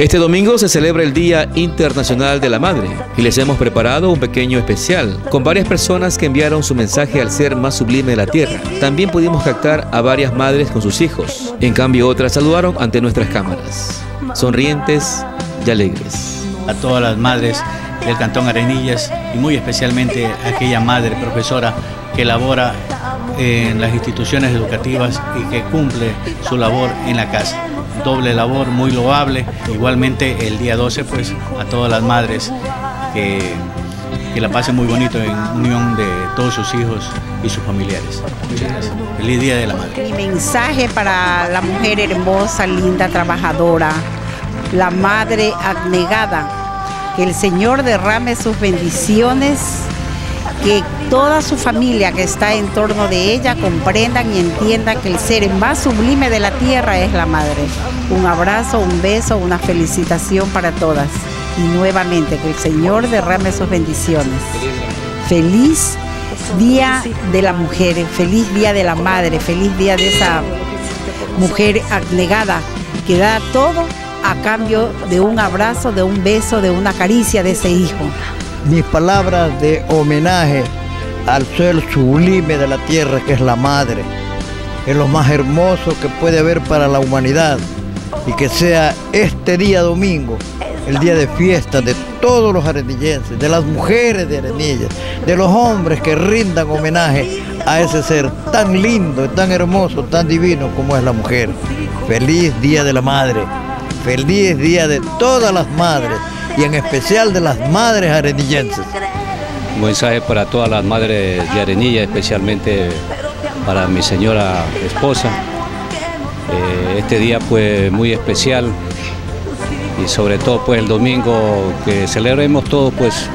Este domingo se celebra el Día Internacional de la Madre y les hemos preparado un pequeño especial con varias personas que enviaron su mensaje al ser más sublime de la tierra. También pudimos captar a varias madres con sus hijos. En cambio, otras saludaron ante nuestras cámaras, sonrientes y alegres. A todas las madres del Cantón Arenillas y muy especialmente a aquella madre profesora que labora en las instituciones educativas y que cumple su labor en la casa. Doble labor muy loable. Igualmente el día 12 pues a todas las madres que, la pasen muy bonito en unión de todos sus hijos y sus familiares. Muchas gracias. Feliz Día de la Madre. Mi mensaje para la mujer hermosa, linda, trabajadora, la madre abnegada, que el Señor derrame sus bendiciones que toda su familia que está en torno de ella comprendan y entiendan que el ser más sublime de la tierra es la madre. Un abrazo, un beso, una felicitación para todas. Y nuevamente que el Señor derrame sus bendiciones. Feliz Día de la Mujer, feliz Día de la Madre, feliz Día de esa mujer abnegada que da todo a cambio de un abrazo, de un beso, de una caricia de ese hijo mis palabras de homenaje al ser sublime de la tierra que es la madre. Es lo más hermoso que puede haber para la humanidad y que sea este día domingo el día de fiesta de todos los arenillenses, de las mujeres de Arenillas, de los hombres que rindan homenaje a ese ser tan lindo, tan hermoso, tan divino como es la mujer. Feliz Día de la Madre, feliz Día de todas las madres y en especial de las madres arenillenses. Un mensaje para todas las madres de Arenilla, especialmente para mi señora esposa. Eh, este día pues muy especial y sobre todo pues el domingo que celebremos todos pues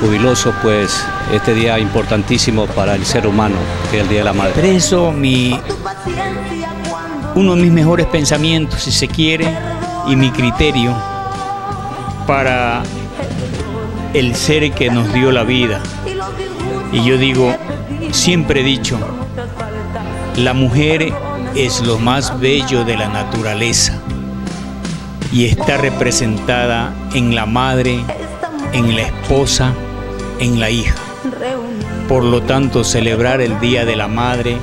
jubilosos pues este día importantísimo para el ser humano que es el Día de la Madre. Expreso mi, uno de mis mejores pensamientos si se quiere y mi criterio para el ser que nos dio la vida. Y yo digo, siempre he dicho, la mujer es lo más bello de la naturaleza y está representada en la madre, en la esposa, en la hija. Por lo tanto, celebrar el Día de la Madre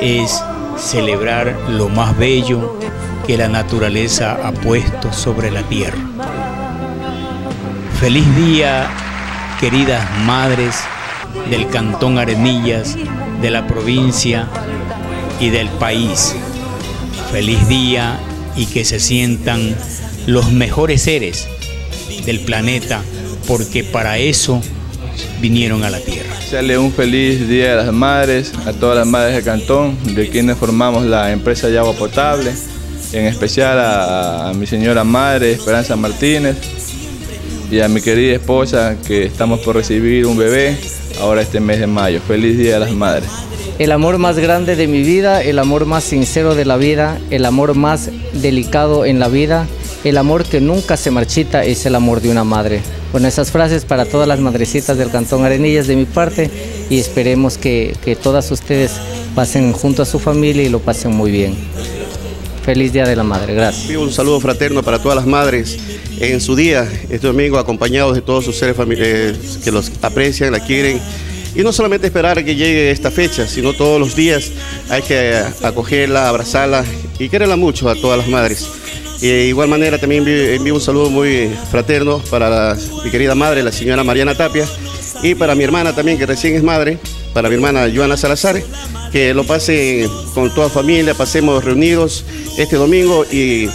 es celebrar lo más bello que la naturaleza ha puesto sobre la tierra. Feliz día, queridas madres del Cantón Arenillas, de la provincia y del país. Feliz día y que se sientan los mejores seres del planeta, porque para eso vinieron a la tierra. Desearle un feliz Día de las Madres a todas las madres del cantón, de quienes formamos la empresa de agua potable, en especial a, a mi señora madre Esperanza Martínez, y a mi querida esposa que estamos por recibir un bebé ahora este mes de mayo. Feliz Día de las Madres. El amor más grande de mi vida, el amor más sincero de la vida, el amor más delicado en la vida, el amor que nunca se marchita es el amor de una madre. Con esas frases para todas las madrecitas del Cantón Arenillas de mi parte y esperemos que, que todas ustedes pasen junto a su familia y lo pasen muy bien. Feliz Día de la Madre, gracias. Un saludo fraterno para todas las madres en su día, este domingo, acompañados de todos sus seres familiares que los aprecian, la quieren. Y no solamente esperar que llegue esta fecha, sino todos los días hay que acogerla, abrazarla y quererla mucho a todas las madres. Y de igual manera también envío un saludo muy fraterno para mi querida madre, la señora Mariana Tapia, y para mi hermana también, que recién es madre, para mi hermana Joana Salazar, que lo pasen con toda familia, pasemos reunidos este domingo y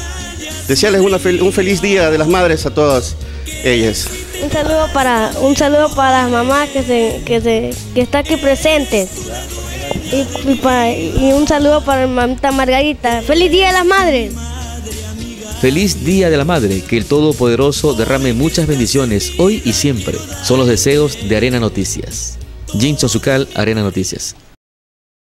desearles un feliz día de las madres a todas ellas. Un saludo para, un saludo para las mamás que, se, que, se, que está aquí presentes. Y, y un saludo para mi mamita Margarita. ¡Feliz Día de las Madres! Feliz Día de la Madre, que el Todopoderoso derrame muchas bendiciones hoy y siempre. Son los deseos de Arena Noticias. Jim Sosucal, Arena Noticias.